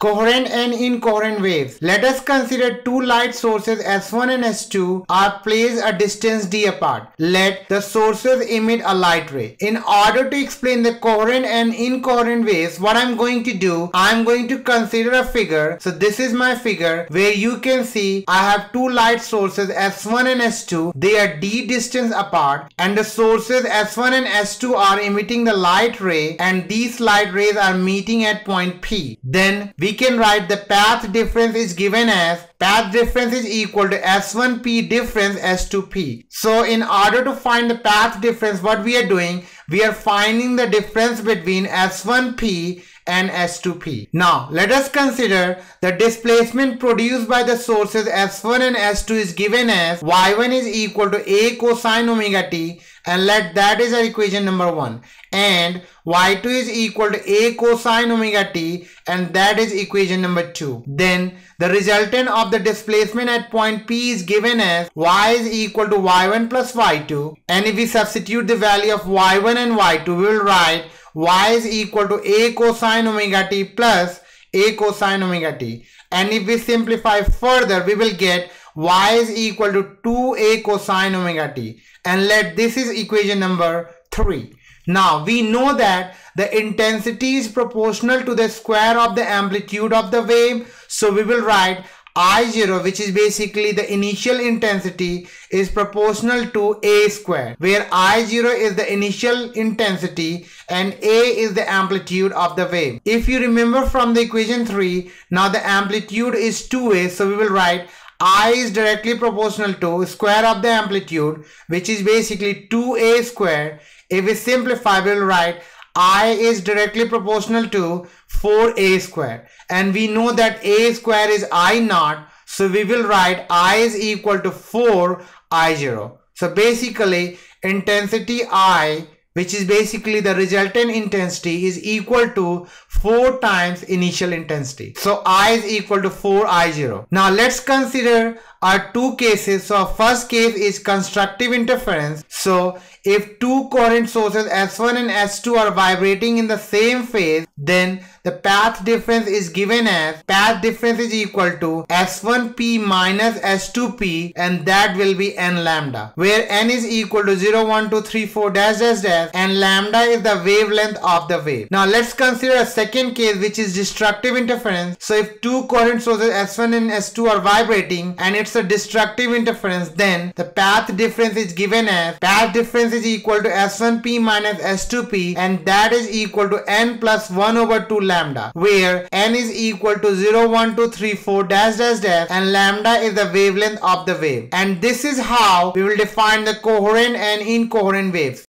Coherent and incoherent waves. Let us consider two light sources S1 and S2 are placed a distance d apart. Let the sources emit a light ray. In order to explain the coherent and incoherent waves, what I'm going to do, I'm going to consider a figure. So this is my figure where you can see I have two light sources S1 and S2. They are d distance apart and the sources S1 and S2 are emitting the light ray and these light rays are meeting at point P. Then we we can write the path difference is given as path difference is equal to S1P difference S2P. So in order to find the path difference, what we are doing, we are finding the difference between S1P and S2P. Now let us consider the displacement produced by the sources S1 and S2 is given as Y1 is equal to A cosine omega t and let that is our equation number 1 and y2 is equal to a cosine omega t and that is equation number 2 then the resultant of the displacement at point p is given as y is equal to y1 plus y2 and if we substitute the value of y1 and y2 we will write y is equal to a cosine omega t plus a cosine omega t. And if we simplify further we will get y is equal to 2a cosine omega t and let this is equation number 3. Now we know that the intensity is proportional to the square of the amplitude of the wave. So we will write I0 which is basically the initial intensity is proportional to A square where I0 is the initial intensity and A is the amplitude of the wave. If you remember from the equation 3 now the amplitude is 2A so we will write I is directly proportional to square of the amplitude which is basically 2a square. If we simplify we will write I is directly proportional to 4a square and we know that a square is I naught so we will write I is equal to 4 I0. So basically intensity I which is basically the resultant intensity is equal to 4 times initial intensity. So I is equal to 4 I0. Now let's consider our two cases. So first case is constructive interference. So if two coherent sources S1 and S2 are vibrating in the same phase, then the path difference is given as path difference is equal to S1P minus S2P and that will be n lambda where n is equal to 0, 1, 2, 3, 4 dash dash dash and lambda is the wavelength of the wave. Now let's consider a second case which is destructive interference. So if two coherent sources S1 and S2 are vibrating and it's a destructive interference then the path difference is given as path difference is equal to S1P minus S2P and that is equal to n plus 1 over 2 lambda where n is equal to 0, 1, 2, 3, 4 dash dash dash and lambda is the wavelength of the wave. And this is how we will define the coherent and incoherent waves.